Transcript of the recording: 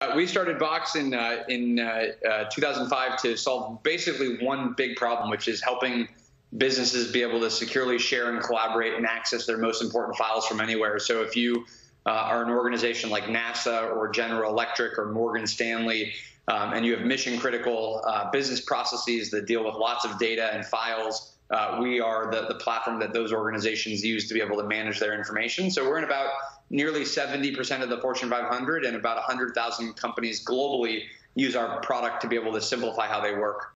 Uh, we started Box in uh, in uh, uh 2005 to solve basically one big problem, which is helping businesses be able to securely share and collaborate and access their most important files from anywhere. So if you uh, are an organization like NASA or General Electric or Morgan Stanley, um, and you have mission critical uh, business processes that deal with lots of data and files. We are the, the platform that those organizations use to be able to manage their information. So we're in about nearly 70% of the Fortune 500 and about 100,000 companies globally use our product to be able to simplify how they work.